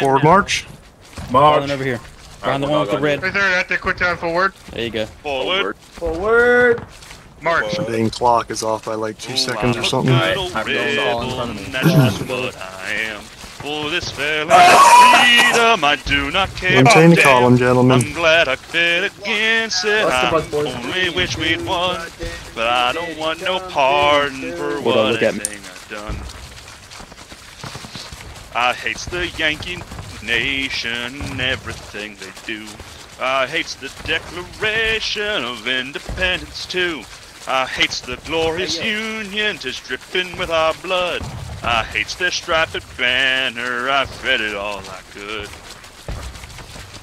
Forward march. March. over here. Around the one with the red. Right there, at the quick time forward. There you go. Forward. Forward. March. The Being clock is off by like two seconds or something. Alright, I'm going all in front of me. That's what I am. For this ah! fella freedom, I do not care. Maintain the column, gentlemen. I'm glad I fit against it. I only wish we'd won, but I don't want no pardon for what look at me. I've done. I hates the Yankee nation and everything they do. I hates the Declaration of Independence too. I hates the glorious Union, tis dripping with our blood. I hates their striped banner, I've read it all I could.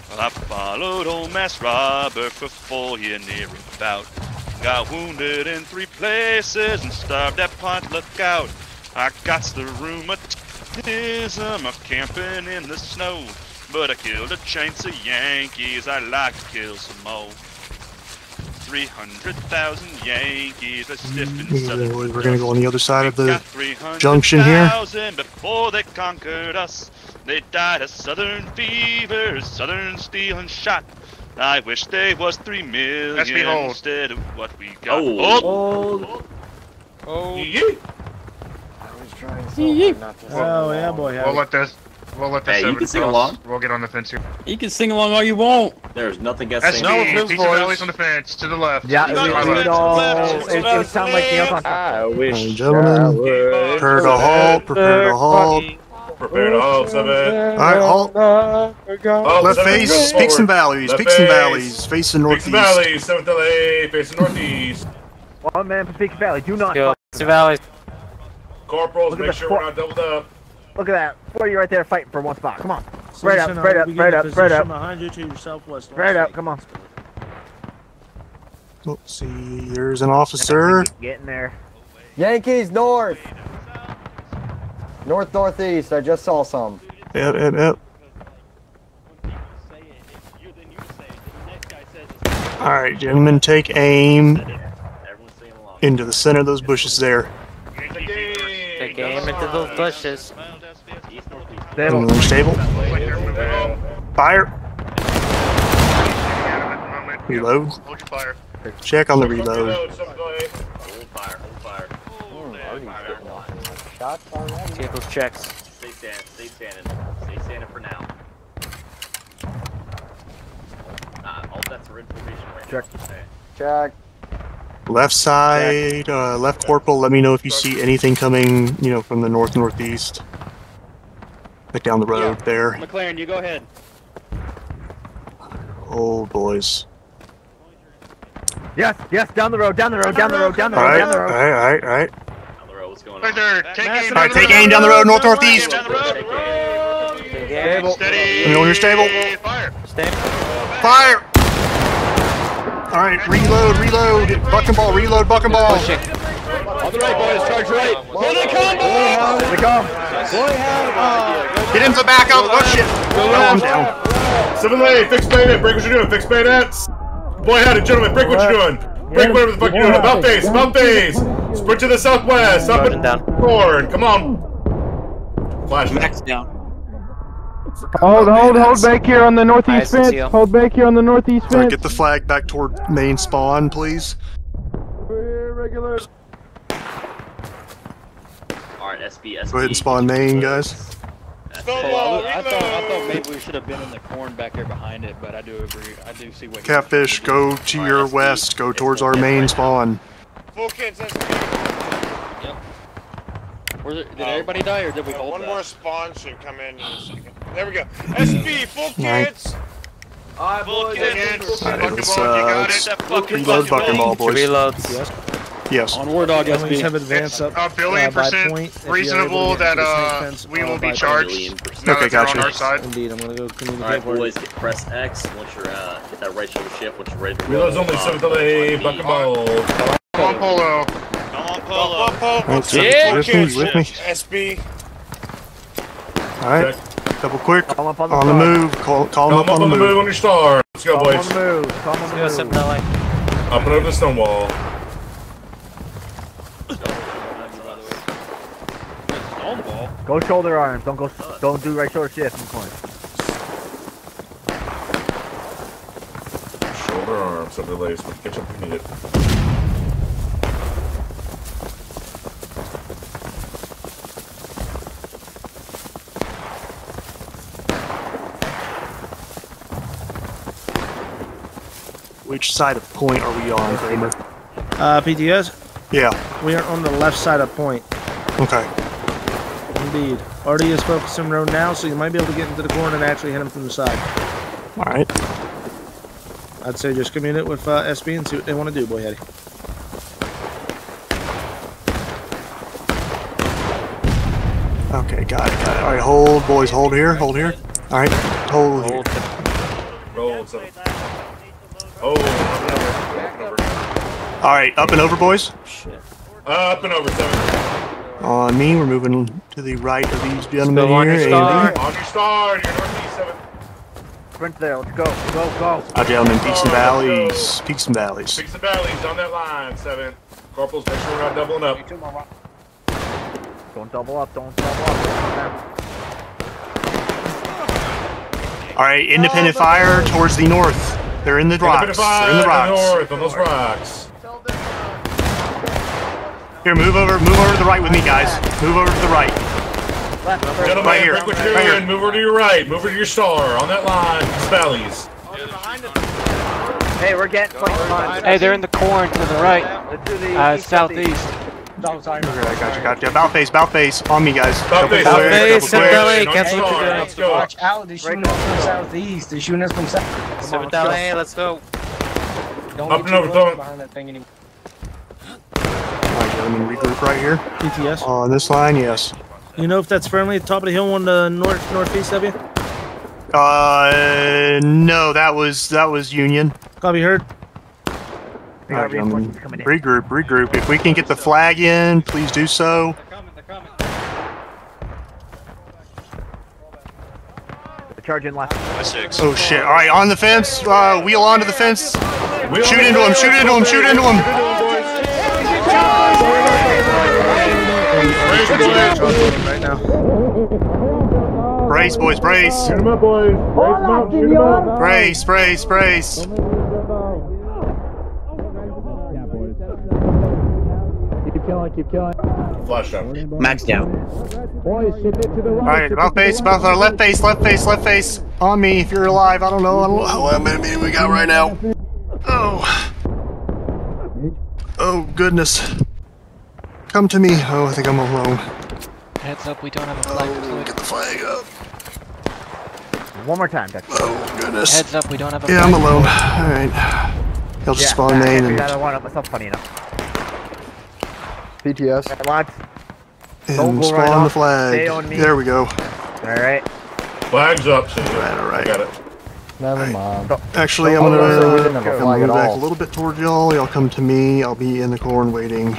Well, I followed old Marse Robert for four year near about. Got wounded in three places and starved at Point Lookout. I got the rheumatism of camping in the snow. But I killed a chance of Yankees, I like to kill some more. 300,000 Yankees, I stiffed in southern We're gonna go on the other side of the Got 300,000 junction here. Before they conquered us, they died of southern fever, southern steel and shot. I wish they was three million instead of what we got. Old. Oh. Oh Oh, yeah, boy. We'll let this. We'll let this. Hey, you seven can sing along. We'll get on the fence here. You can sing along all you want. There's nothing against SB, singing. with his Pizza voice. Valley's on the fence to the left. Yeah, To we, my we left. would all. It, it would sound like Neil talking. I Ladies and gentlemen, prepare to halt, prepare to halt. Prepare to halt, seven. Alright, halt. Halt, Left face, go peaks and forward. valleys, Left peaks and face. valleys, facing Peaks northeast. and valleys, seventh LA, facing northeast. One man for Peak Valley. Do not. Yo, fuck- Valley. Corporals, Look at make sure fo- we're not doubled up. Look at that. Four of you right there fighting for one spot. Come on. Spread out, spread out, spread out, spread out. Behind you to your southwest. Spread out. Come on. Let's see, there's an officer. Get in there. Yankees north. North northeast. I just saw some. Yep, yep, yep. Alright, gentlemen, take aim Everyone's singing along. into the center of those bushes there. Take aim into those bushes. East, northeast. Stable. Everyone stable. Looks like they're moving up. Fire. At the moment. Reload. Hold your fire. Check on the reload. Reload, seventh LA. Hold fire, hold fire. Shots already. Get those checks. Stay standing, stay standing. Stay standing for now. Uh, all that's are in formation right Check. now. Okay. Check. Left side, uh, left corporal, let me know if you see anything coming, you know, from the north northeast. Like down the road there. McLaren, you go ahead. Oh, boys. Yes, yes. Down the road. Down the road. Down the road. Down the road. Alright, Down the road. alright, alright, alright. Down the road, what's going Right on? there. Take aim. Alright, take aim down the road, north northeast. Down the road. Take. Steady. Let me know when you're stable. Fire. Stay. Fire! Alright, reload, reload. Buck and ball, reload, buck and ball. On the right, boys. Charge right. Hold the combo. Here we go. Uh, Get him to back up. Oh shit. Oh, I'm down. Seventh LA, fix bayonet, break what you're doing, fix bayonets. Boy howdy, gentlemen, break what you're doing. Break whatever the fuck you're doing. About face, about face. Sprint to the southwest, up and down. forward. Come on. Flash. Max down. Hold, hold, hold back here on the northeast to fence. Hold back here on the northeast Alright, fence. get the flag back toward main spawn, please. Regular. Alright, SB, SB. Go ahead and spawn main, guys. SB. Oh, I, I thought I thought maybe we should have been in the corn back there behind it, but I do agree. I do see what. Catfish, go to your west. Go towards our main spawn. Full kids, Where's it, did uh, everybody die or did we hold One that? more spawn should come in in a second. There we go. SB, full Right. kids. Full kids. Alright, Buck and let's, ball, you uh, got it. Fucking reload buck ball, boys. Reloads. Yes. On war dog Enemies have SB. advanced up A billion uh, percent point. If you're able reasonable that to the snake uh we uh, will be charged. Now Okay, gotcha. on our side. Indeed, I'm gonna go communicate. Alright, boys, get press X once you're, uh, hit that right shoulder shift once you're ready to Reload's only seventh LA, buck ball. Come on, Polo. Come on, Polo. Alright, so with me, with me. SB. Alright, double quick. Call 'em up on the On the move. Call, call Call him him up on the move move. on your star. Let's go, Call 'em boys. on the move. Call 'em on the Go move. seven LA. Up and over the stone wall. Go shoulder arms. Don't go. Don't do right shoulder shift in the corner. Shoulder arms, something lace with ketchup if you need it. Which side of point are we on, Cramer? Uh, PTS, Yeah. we are on the left side of point. Okay. Indeed. Artie is focusing road now, so you might be able to get into the corner and actually hit him from the side. All right. I'd say just communicate with uh, SB and see what they want to do, boy Eddie. Okay, got it, got it. All right, hold, boys, hold here, hold here. All right, hold here. Roll seven. Oh, up and over. All right, up and over, boys. Up and over seven. On me, we're moving to the right of these gentlemen Go on here. your star. Andy. On your star, you're northeast seven. Sprint there. Let's go. Go. Go. Our gentlemen, peaks and valleys, peaks and valleys. Peaks and valleys on that line, seven. Corporals, make sure we're not doubling up. Don't double up. Don't double up. All right, independent fire towards the north. They're in the rocks. They're in the rocks. north on those rocks. Here, move over, move over to the right with me, guys. Move over to the right. Left. third. Gentlemen, Right here. break what you're Right doing. here. Move over to your right. Move over to your star on that line. These. Hey, we're getting flanked on. Hey, they're in the corn to the right, Let's do the uh, east, southeast. Okay, I got you, got you. About face, about face. On me, guys. About Double face, quick, About face, double quick. Central On Cancel what star, you're doing. Let's go. Watch out, they're shooting us from southeast. They're shooting us from south. Come on, Seventh let's go. LA, let's go. Don't Up get and too over, close Tom. behind that thing anymore. All right, gentlemen, regroup right here. PTS. On this line, yes. You know if that's friendly at the top of the hill on the north northeast of you? Uh, no, that was that was Union. Copy heard. Got right, gentlemen, reinforcements coming in. regroup, regroup. If we can get the flag in, please do so. They're charging left. six. Oh shit! All right, on the fence. Uh, wheel onto the fence. Wheel Shoot into him! Shoot into him! Shoot into him! Raise the boys. Right now. Brace, boys, brace. Shoot 'em up, boys. Raise 'em up. Shoot 'em up. Brace, brace, brace. Flash out. Max down. All right, about face, about our left face, left face, left face. On me, if you're alive. I don't know. I don't know how many we got right now. Oh. Oh goodness. Come to me. Oh, I think I'm alone. Heads up, we don't have a flag deployed. Get the flag up. One more time, Dexter. Oh goodness. Heads up, we don't have a flag. Yeah, I'm alone. All right. He'll just spawn nah, main we and, got one up. That's not funny enough. PTS. Alright, lads. Don't and go spawn right the off. flag. Stay on me. There we go. All right. Flags up. All right, all right. Got it. Never mind. Actually, I'm Oh, gonna so we didn't have a I'm flag move back a little bit towards y'all. Y'all come to me. I'll be in the corn waiting.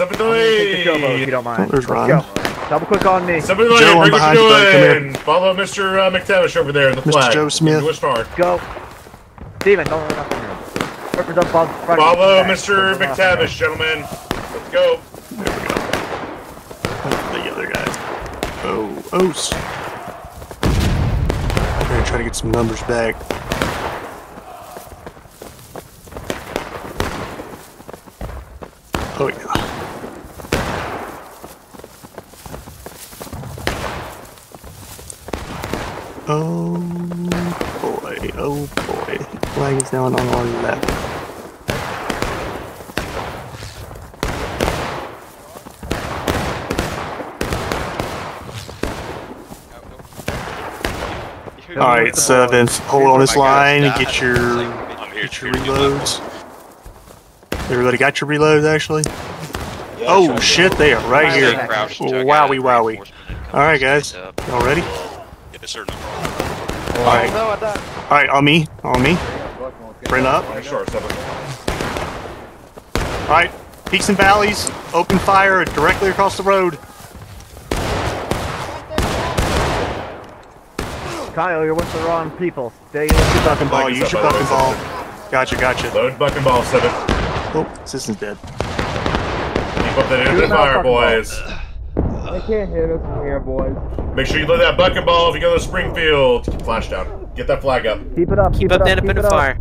Seven Take the showboat if you don't mind. Oh, there's Ron. go. Double quick on me. Seven Joe, delay. I'm what behind you, you're. Come doing. Follow Mr. Uh, McTavish over there in the Mr. flag. Joe Smith. Into a. Go. Steven, don't run up in here. Purpose up front. front, Follow. Mr. Don't run up in here. McTavish, gentlemen. Let's go. The other guy. Oh, oh. s- I'm gonna try to get some numbers back. Oh yeah. Oh boy, oh boy. Flag is down on our left. Alright, seventh. Hold on this line and get your get your to get my reloads. Everybody got your reloads actually? Oh shit, they are right here. Crouch, check Wowie wowie. Alright guys, y'all ready? Yes, sir, no. Alright. Alright, on me, on me. Bring up. On your star, seven. Alright, peaks and valleys, open fire directly across the road. Kyle, you're with the wrong people. Stay with Use your bucking ball, Flag is use up, your bucking ball. Gotcha, gotcha. Load buck and ball, seven. Oh, assistant's dead. Keep up that end the fire, boys. They can't hit us from here, boys. Make sure you let that bucket ball if you go to Springfield. Flash down. Get that flag up. Keep it up. Keep up the independent fire.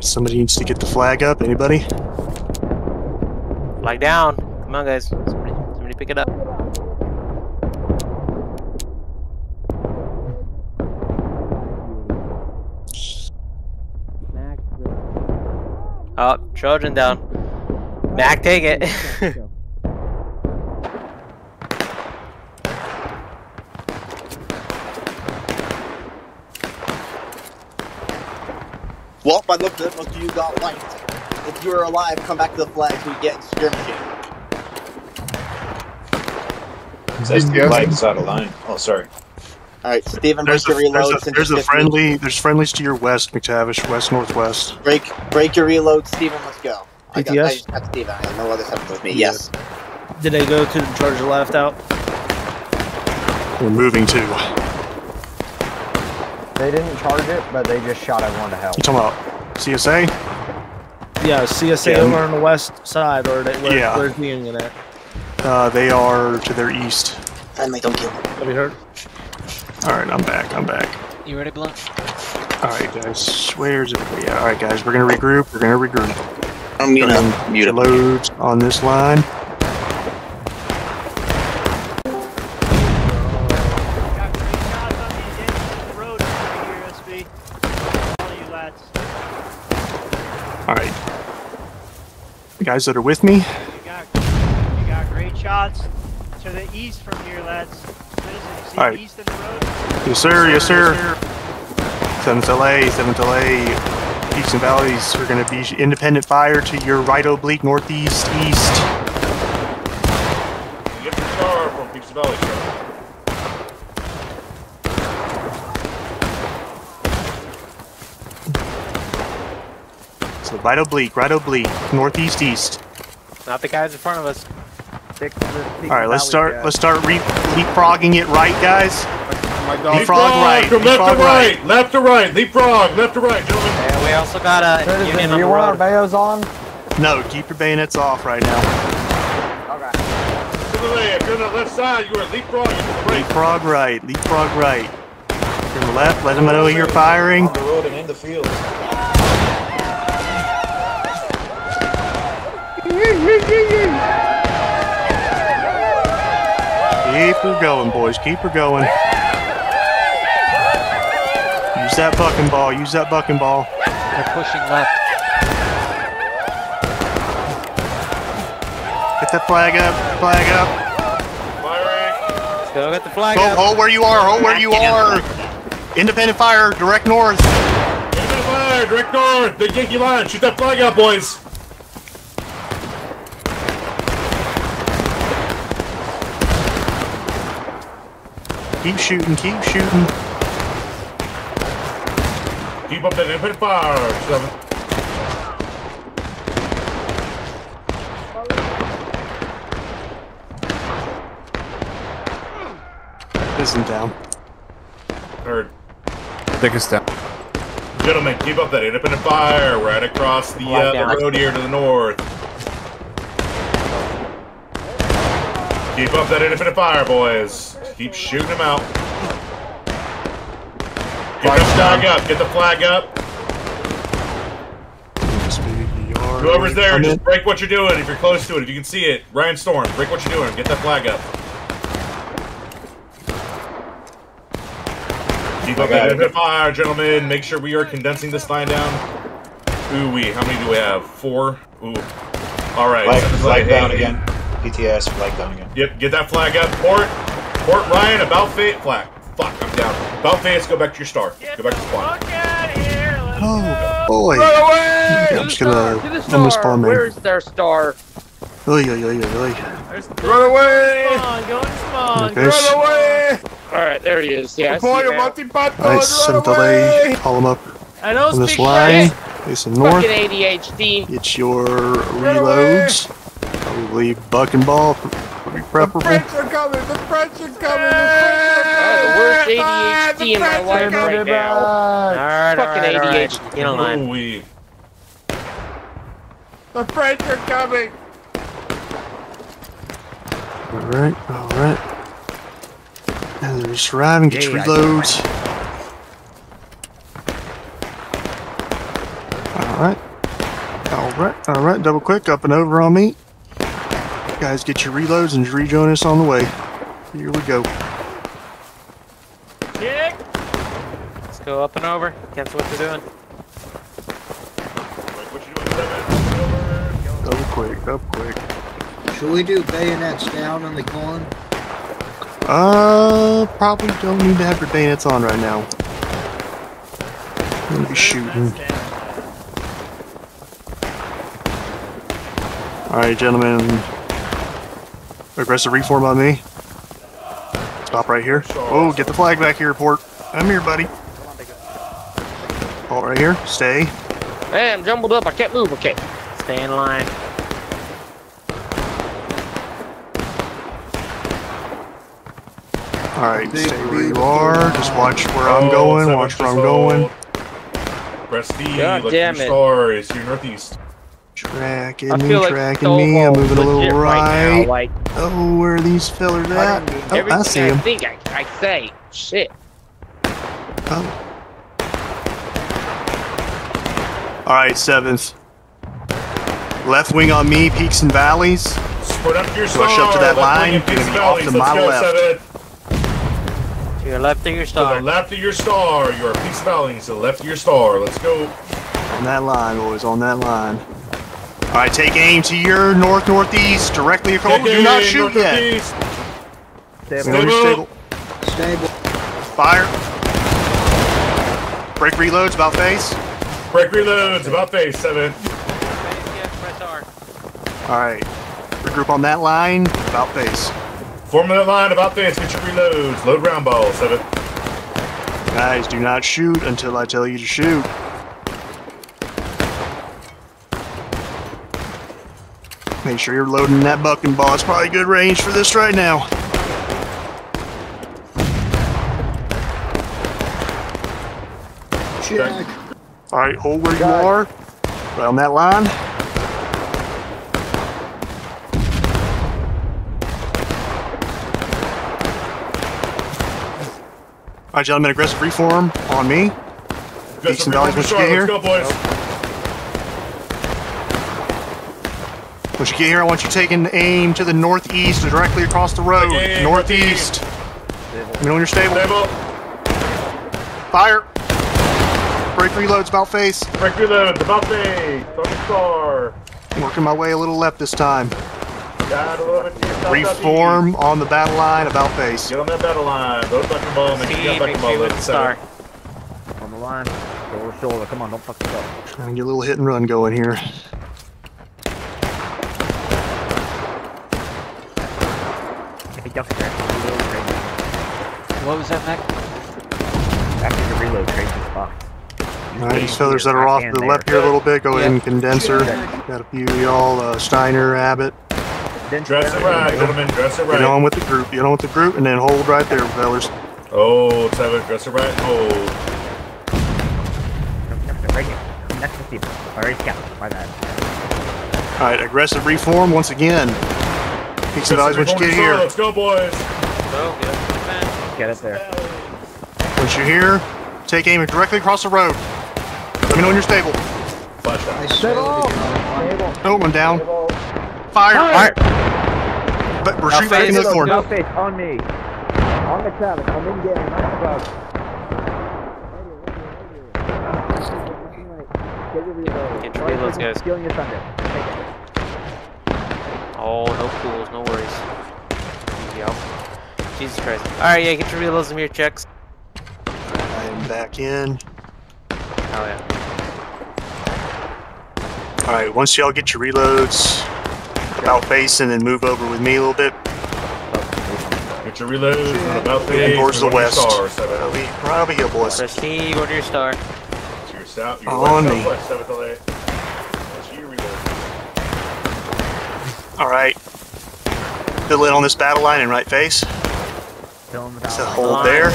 Somebody needs to get the flag up. Anybody? Flag down. Come on, guys. Somebody, somebody pick it up. Oh, Trojan down. Mac, take it. Well, by the look of it, most of you got wiped. If you're alive, come back to the flag so we get skirmishing. Says the out of line. Oh, sorry. Alright, Steven, There's break a, your there's a, there's a it's 50. friendly. There's friendlies to your west, McTavish. West northwest. Break, break your reload, Steven. Let's go. I, got, I PTS? just got Steven. I have no other stuff with me. Yes. Did they go to the charge left out? We're moving to. They didn't charge it, but they just shot everyone to hell. You talking about CSA? Yeah, CSA Yeah. over on the west side, or they, where, Yeah. where's the Union at? Uh, they are to their east. Friendly, don't kill him. Have you heard? All right, I'm back. I'm back. You ready, Blunt? All right, guys. Where's everybody? at? All right, guys. We're gonna regroup. We're gonna regroup. I'm Gonna him. Mute him. loads on this line. All right. The guys that are with me, You got, you got great shots to the east from here, lads. What is it? You see All right. the east of the road? yes sir, yes sir. Seventh LA, Seventh LA, Peaks and Valleys are gonna be independent fire to your right oblique, northeast, east. Get your star from Peaks Valley. sir. So right oblique, right oblique, northeast, east. Not the guys in front of us. All right, let's start. Let's start re- leapfrogging it right, guys. Leapfrog Leapfrog right. from left to Leapfrog right. right. Left to right. Leapfrog. Left to right, gentlemen. And we also got a Citizen, Union do on you the want our road. bayos on? No, keep your bayonets off right now. To the left. If you're on the left side, you are leapfrog. To the right. Leapfrog right. Leapfrog right. To the left. Let them know you're firing. On the road and in the field. Keep her going, boys. Keep her going. Use that bucking ball. Use that bucking ball. They're pushing left. Get that flag up. Flag up. Firing. Go get the flag Hold, up. hold where you are. Hold where you are. Independent fire. Direct north. Independent fire. Direct north. Big Yankee line. Shoot that flag up, boys. Keep shooting. Keep shooting. Keep up that independent fire. Seven. Isn't down. Heard. Thickest down. Gentlemen, keep up that independent fire right across the, uh, the road here to the north. Keep up that independent fire, boys. Keep shooting them out. Get the flag up. Get the flag up. Whoever's there, just break what you're doing if you're close to it. If you can see it, Ryan Storm, break what you're doing. Get that flag up. Keep up that independent fire, gentlemen. Make sure we are condensing this line down. Ooh, we. How many do we have? Four. Ooh. All right. Flag, flag down again. PTS, flag down again. Yep, get that flag up. Port. Port Ryan, about face. Flag. Fuck, I'm down. About face, go back to your star. Go back to spawn. Oh boy. Run away! I'm just gonna. To the I'm gonna spawn man. Where's their star? Oy, oy, oy, oy, oy. Run away! Spawn, go and spawn. Run away! All right, there he is. Yeah, I see Boy, him you now. multi butt Alright, run seventh away! LA. Haul them up I don't on this speak line. French. Facing north. Fucking ADHD. It's your reloads. Probably buck and ball. Preferable. French are coming! The French are coming! Oh, the worst ADHD in my life right now. Alright, Fucking alright, alright. ADHD. Get in line. Ooh-wee. The French are coming! Alright, alright. And they're just arriving, get your Yeah, reloads. Alright. Alright, alright, double quick, up and over on me. Guys, get your reloads and rejoin us on the way. Here we go. Let's go up and over. Cancel what they're doing. Double quick, double quick. Should we do bayonets down in the corn? Uh, probably don't need to have your bayonets on right now. I'm gonna be shooting. Alright, gentlemen. Aggressive reform on me. Stop right here. Oh, get the flag back here, Port. I'm here, buddy. All right here. Stay. Hey, I'm jumbled up. I can't move. Okay. Stay in line. Alright, stay where you are. Just watch where I'm going. Watch where I'm going. hold. Press D. God look damn your it. star is your northeast. Tracking I me, like tracking so me. I'm moving a little right right. now. Like Oh, where are these fellers at? Oh, I everything see I him. think I, I say. Shit. Oh. Alright, seventh. Left wing on me, peaks and valleys. Spread up your star. Push up to that Left line. wing Gonna be off Valleys. to Let's my go, left. Seven. To your left of your star. To the star. left of your star. Your peaks and Valleys. To the left of your star. Let's go. On that line, boys, on that line. Alright, take aim to your north northeast, directly across. Okay, Do not shoot yet. northeast. Stay Stable. stable. Stable. Fire. Break reloads, about face. Break reloads. About face. Seven. Press R. Alright. Regroup on that line, about face. Form that line. About face. Get your reloads. Load round ball. Seven. Guys, do not shoot until I tell you to shoot. Make sure you're loading that bucking ball. It's probably good range for this right now. Check. Alright, hold where you are. Right on that line. Alright, gentlemen, aggressive reform on me. Good Peaks and valleys once you get here. Let's go, boys. Once you get here, I want you taking aim to the northeast, directly across the road. Okay, northeast. Let me know when you're stable. Stable. Fire. Break reloads, about face. Break reloads. About face. On the star. Working my way a little left this time. Got a little bit to your south, Reform on the battle line, about face. Get on that battle line. Load bucking ball. Make sure you got See, bucking make ball. sure with Load the seven. star. On the line. Shoulder shoulder. Come on, don't fuck this up. Trying to get a little hit and run going here. Hey, Duck Reload trade. What was that, Mac? Back to the reload trade this box. Alright, these feathers that are off to the left here a little bit, go ahead and condenser. Got a few of y'all, uh, Steiner, Abbott. Dress it right, gentlemen. Dress it right. Get on with the group, get on with the group, and then hold right there, fellas. Oh, seven. Dress it right. Oh. Right here. Next to Steve. Alright, scout. My bad. Alright, aggressive reform once again. Peaks and valleys once you get here. Let's go, boys. Go, get up to the man. Get it there. Once you're here, take aim directly across the road. Let me know when you're stable. Flash out. I stable. Oh, one down. Fire! Fire! But we're shooting back into the corner. No face on me. On the cabin. I'm in game. Right above. Get your reloads, guys. Stealing your thunder. Take it. Oh, no pools, no worries. Easy out. Jesus Christ. Alright, yeah, get your reloads and your checks. I am back in. Oh, yeah. Alright, once y'all get your reloads, about face and then move over with me a little bit. Get your reloads. and About Heading face. towards the Go to your west. Star. Probably, probably a boys. Press T, go to your star. To your south. Your On west, me. southwest, seventh LA. Your reload. Alright. Fill in on this battle line and right face. Still in the So battle. hold there.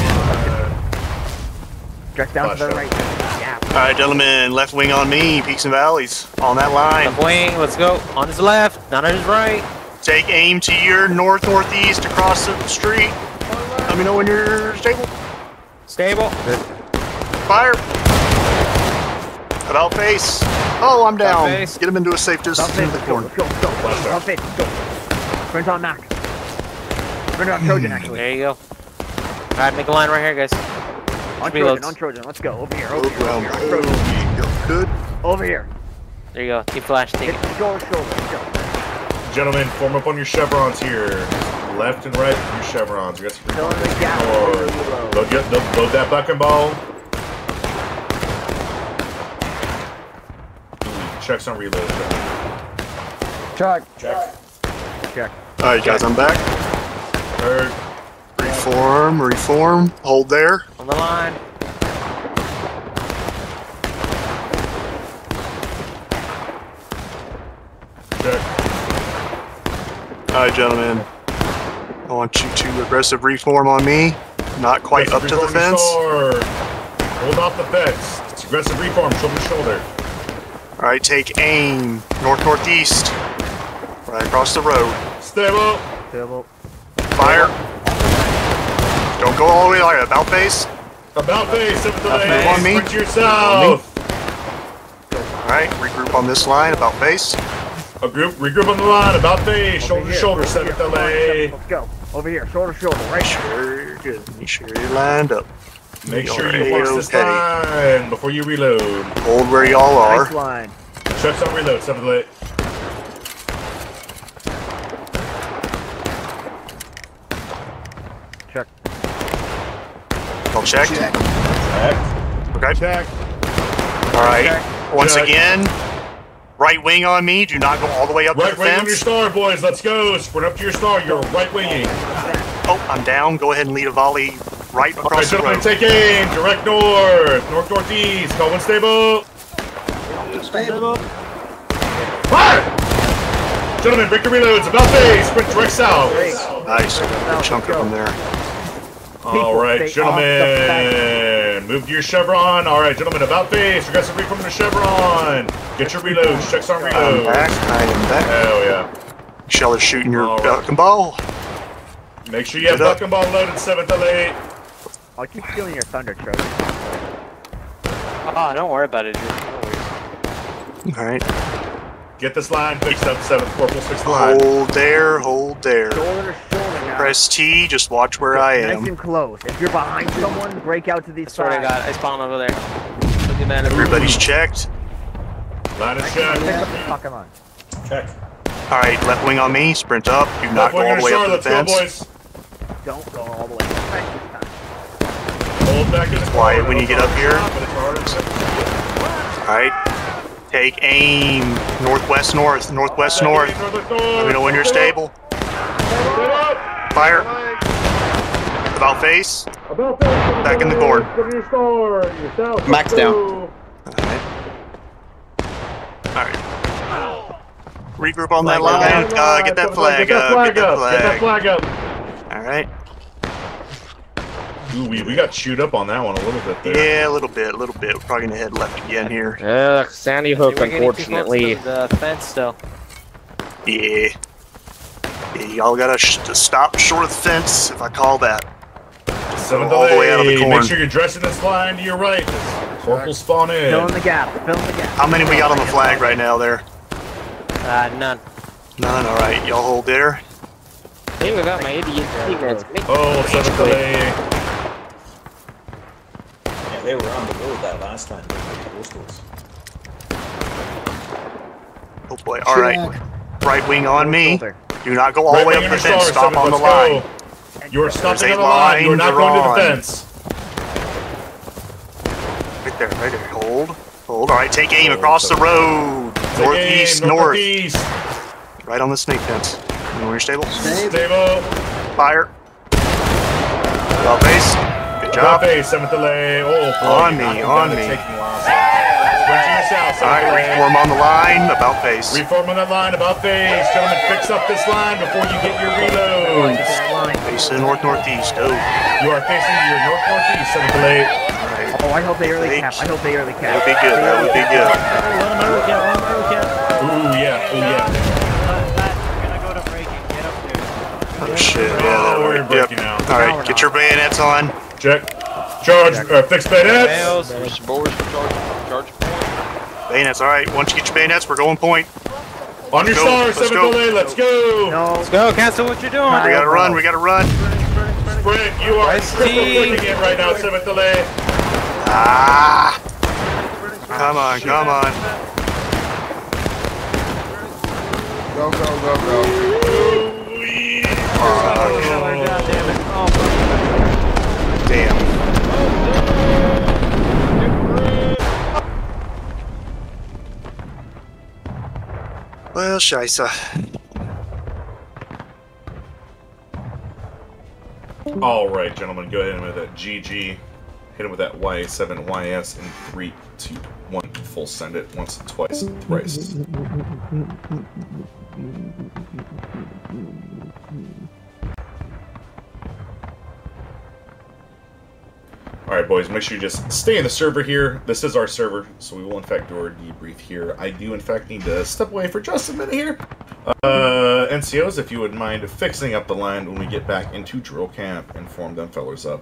Dress down to the right. Yeah. All right, gentlemen, left wing on me, peaks and valleys on that line. Left wing, let's go. On his left, not on his right. Take aim to your north northeast across the street. Let me know when you're stable. Stable. Fire. About face. Oh, I'm down. face. Get him into a safe About distance face, in the go, corner. let's go, let's go. Sprint on Mac. Sprint on Trojan, hmm. actually. There you go. Alright, make a line right here, guys. On reloads. Trojan, on Trojan. Let's go. Over here, over here, over here. On Trojan. good. Over here. There you go. Keep flash, take Get it. the shoulder, shoulder. Go. Gentlemen, form up on your chevrons here. Left and right your chevrons. We got some Fill in the gap. Lord. Reload. Load, get, load, load that bucking ball. Ooh, Checks on reload. Check. Check. Check. All right, guys, I'm back. Heard. Reform, reform. Hold there. On the line. Check. All right, gentlemen. I want you to aggressive reform on me. Not quite up to the Reform fence. sword. Hold off the fence. It's aggressive reform, shoulder to shoulder. All right, take aim. North northeast. Right across the road. Stable. Stable. Fire. Don't go all the way like about face. About face, seventh Up delay. on me. Sprint to your south. All right, regroup on this line about face. A group, regroup on the line. About face, shoulder Over to shoulder, over seventh here. Come. Let's go. Over here, shoulder, to shoulder, right. Sure, good. Make sure you're lined up. Make You're sure you watch this okay. line before you reload. Hold where y'all are. Nice line. Checks on reload, seventh LA. Check. All checked. Check. Okay. Check. All right. Once Check. again, right wing on me. Do not go all the way up Right to the wing on your star, boys. Let's go. Sprint up to your star. You're right winging. Oh, I'm down. Go ahead and lead a volley right All right, across the gentlemen, road. take aim. Direct north. North northeast. Call one stable. Stable. Fire! Gentlemen, break the reloads. About face. Sprint direct south. Nice. Good chunk of them there. All right, stay off the gentlemen. Move to your chevron. All right, gentlemen, about face. Aggressive reform to the chevron. Get your reloads. Checks on I'm reload. back. I am back. Hell yeah. Shell is shooting your All right. duck and ball. Make sure you have Get up. buck and ball loaded, 7th and 8. I'll keep stealing your thunder, Trojan. Oh, don't worry about it, dude. No worries. All right. Get this line fixed up, 7th Corporal, fix the line. Hold there. Hold there. Shoulder shoulder. Press T. Just watch where I Nice am. and close. If you're behind someone, break out to these I swear to. God, I spawned over there. Look at man. Everybody's checked. Line is Pick checked. up the fucking line. Check. All right. Left wing on me. Sprint up. Do not go all the way your up to the let's go, fence. Don't go all the way. Right this time. Hold back in the Quiet when you get up here. But it's hard. All right. Take aim. Northwest north. Northwest north. Let me know when you're stable. Fire. About face. About face. Back in the corn. Max down. Alright. Alright. Regroup on that line. Uh, get that flag up. Get that Get that flag. flag up. Alright. Ooh, we, we got chewed up on that one a little bit there. Yeah, a little bit, a little bit. We're probably gonna head left again here. Ugh, Sandy Hook, We're getting too close unfortunately. The fence still. Yeah. yeah y'all gotta stop short of the fence, if I call that. Seventh all the way out of the delay. corn. Make sure you're dressing this line to your right. Corporal spawn in. Fill in the gap. Fill in the gap. How many we got on the flag right now there? Uh, none. None, alright. Y'all hold there. Hey, we got my idiot teammates. Oh, seventh LA. Yeah, they were on the road that last time. They were close to us. Oh boy, alright. Right wing on me. Do not go all the way up the fence. Stop on the line. go. You're stopping on the line. You're line not going to the fence. Right there, right there. Hold. Hold. Alright, take aim oh, across the road. Take Northeast, aim, north. northeast. Right on the snake fence. You know where you're stable? Stable. Stable. Fire. Well base. Good job. A, seventh LA. Oh, boy, On me, on me. taking line. Sprint to your south. All right, reform on the line, about face. Reform on that line, about face. Gentlemen, fix up this line before you get your reloads. Facing north northeast. Oh. You are facing your north northeast, 7th to late. Oh, I hope they early cap. I hope they early cap. That would be good. That would be good. Ooh, yeah, ooh, yeah. Oh shit, yeah, that Oh, we're worked. breaking Yep. out. All right, get your bayonets on. Check. Charge, uh, fix bayonets. Bayonets, all right. Once you get your bayonets, we're going point. On your Go, star, let's 7th go. delay, let's go. No. Let's go, cancel what you're doing. We gotta run. We gotta run. Sprint, you are Nice cripple it right now, 7th LA. Ah! Come on, come on. Go, go, go, go. Damn. Well, Shisa. All right, gentlemen, go ahead and with that GG. Hit him with that Y7YS in three, two, one. Full send it once, twice, thrice. All right, boys, make sure you just stay in the server here. This is our server, so we will in fact do our debrief here. I do in fact need to step away for just a minute here. Uh, NCOs, if you would mind fixing up the line when we get back into drill camp and form them fellers up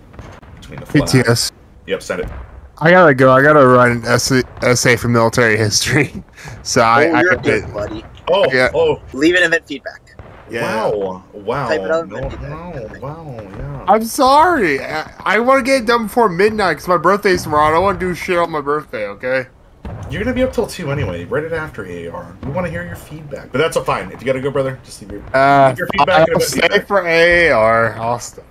between the flags. PTS. Yep, send it. I gotta go. I gotta write an essay, essay for military history. So I, oh, I you're gotta- good, buddy. Oh, Yeah. oh, Leave an event feedback. Wow, wow, Type no, no, wow, yeah. I'm sorry. I, I want to get it done before midnight because my birthday's tomorrow. I don't want to do shit on my birthday. Okay. You're gonna be up till two anyway. Right it after AAR. We want to hear your feedback, but that's all fine. If you gotta go, brother, just leave your, Uh, leave your feedback. I'll stay for AAR. I'll stay.